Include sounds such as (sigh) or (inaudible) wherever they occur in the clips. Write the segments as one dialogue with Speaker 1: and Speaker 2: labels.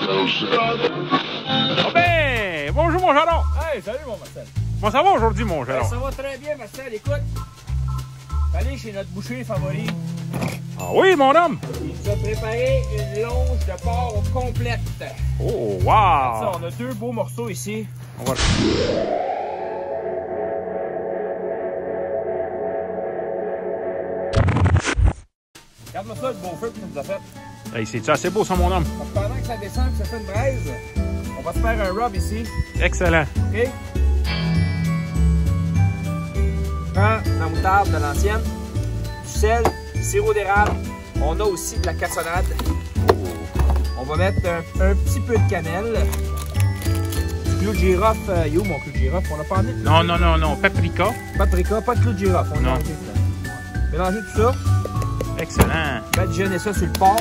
Speaker 1: Ah ben, bonjour mon jalon.
Speaker 2: Hey, salut mon Marcel.
Speaker 1: Comment ça va aujourd'hui mon jalon?
Speaker 2: Ça va très bien, Marcel. Écoute, allez chez notre boucher favori.
Speaker 1: Ah oui mon homme.
Speaker 2: Il nous a préparé une longe de porc complète.
Speaker 1: Oh
Speaker 2: Ça,
Speaker 1: wow.
Speaker 2: on a deux beaux morceaux ici.
Speaker 1: On va-
Speaker 2: Regarde-moi ça, le beau feu que tu nous as fait.
Speaker 1: Hey, c'est assez beau ça mon homme?
Speaker 2: Donc, pendant que ça descend, que ça fait une braise, on va se faire un rub ici.
Speaker 1: Excellent.
Speaker 2: OK? Prends la moutarde de l'ancienne, du sel, du sirop d'érable. On a aussi de la cassonade. On va mettre un, un petit peu de cannelle. Du clou de girofle. Euh, il est où mon clou de girofle? On l'a pas amené?
Speaker 1: Non, non, non, non. Paprika.
Speaker 2: Paprika, pas de clou de girofle. On
Speaker 1: Non.
Speaker 2: a enlevé ça. Mélangez tout ça.
Speaker 1: Excellent.
Speaker 2: Badigeonner ça sur le porc.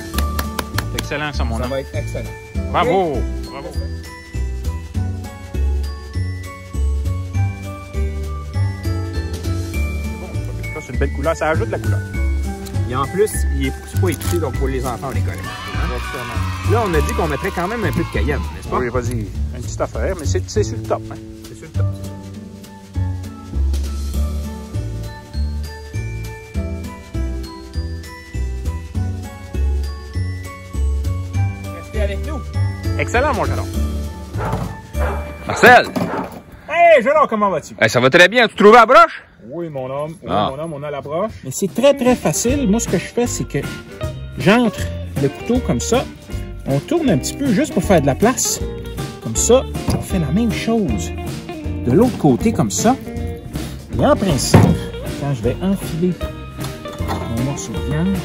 Speaker 1: C'est excellent ça mon
Speaker 2: Ça
Speaker 1: homme.
Speaker 2: va être excellent.
Speaker 1: Bravo. Bravo. Ça, c'est une belle couleur. Ça ajoute de la couleur.
Speaker 2: Et en plus, il est c'est pas épicé, donc pour les enfants, on les connaît. Là, on a dit qu'on mettrait quand même un peu de cayenne, n'est-ce pas?
Speaker 1: Oui, vas-y. Une petite affaire, mais c'est c'est sur le top. Hein.
Speaker 2: Avec nous.
Speaker 1: Excellent mon jalon.
Speaker 3: Marcel,
Speaker 2: Hey, Gérard, comment vas-tu?
Speaker 3: ça va très bien. Tu trouves la broche?
Speaker 1: Oui, mon homme. Oui,
Speaker 3: Ah.
Speaker 1: mon homme, on a la broche.
Speaker 4: Mais c'est très très facile. Moi, ce que je fais, c'est que j'entre le couteau comme ça. On tourne un petit peu juste pour faire de la place. Comme ça, on fait la même chose de l'autre côté comme ça. Et en principe, quand je vais enfiler mon morceau de viande,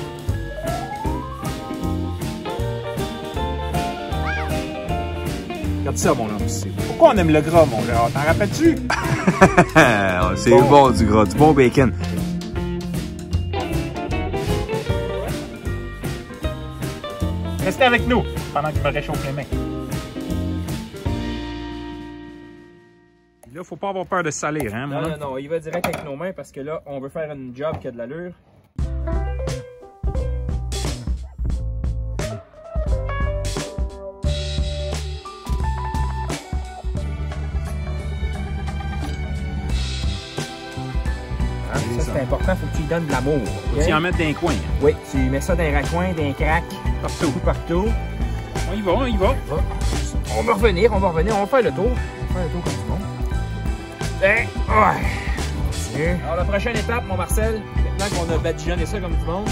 Speaker 1: Regarde ça, mon homme. Pourquoi on aime le gras, mon Gérard? T'en rappelles-tu? (laughs)
Speaker 3: c'est bon. du gras, du bon bacon.
Speaker 1: Restez avec nous pendant que je me réchauffe les mains. Là, faut pas avoir peur de salir, hein, mon
Speaker 2: Non,
Speaker 1: homme?
Speaker 2: non, non, il va direct avec nos mains parce que là, on veut faire une job qui a de l'allure. Ça, c'est important, faut que tu lui donnes de l'amour. ok?
Speaker 1: Tu en mettre dans coins. hein.
Speaker 2: Oui, tu mets ça dans les raccoins, dans les craques,
Speaker 1: Partout.
Speaker 2: tout partout.
Speaker 1: On y va, on y va.
Speaker 2: On va revenir, on va revenir, on va faire le tour. On va faire le tour comme tout le monde. Ben. Alors, la prochaine étape, mon Marcel, maintenant qu'on a badigeonné ça comme tout le monde,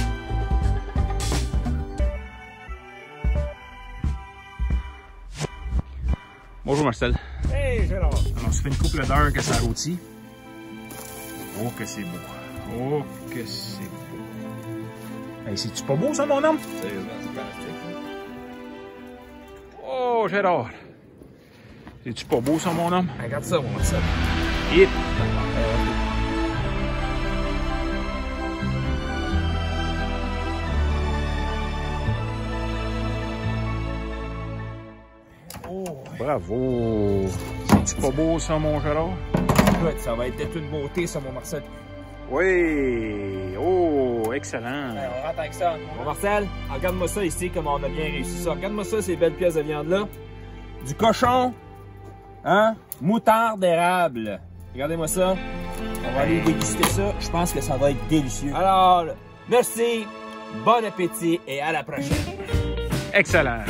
Speaker 1: Bonjour, Marcel.
Speaker 2: hey, Gérard.
Speaker 1: Alors, ça fait une couple d'heures que ça rôtit. Oh, que c'est beau. Oh, que c'est beau. Hey, c'est-tu pas beau, ça, mon homme?
Speaker 2: Sérieusement, c'est fantastique.
Speaker 1: Oh, Gérard. C'est-tu pas beau, ça, mon homme?
Speaker 2: Regarde ça, mon Marcel.
Speaker 1: Hip. Bravo. C'est-tu pas beau, ça, mon Gérard?
Speaker 2: Écoute, ça va être toute beauté, ça, mon Marcel.
Speaker 1: Oui. Oh, excellent.
Speaker 2: on rentre avec ça. Bon, Marcel, regarde-moi ça ici, comment on a bien réussi ça. Regarde-moi ça, ces belles pièces de viande-là. Du cochon, hein? Moutarde d'érable. Regardez-moi ça. On va aller déguster ça. Je pense que ça va être délicieux. Alors, merci, bon appétit et à la prochaine.
Speaker 1: Excellent.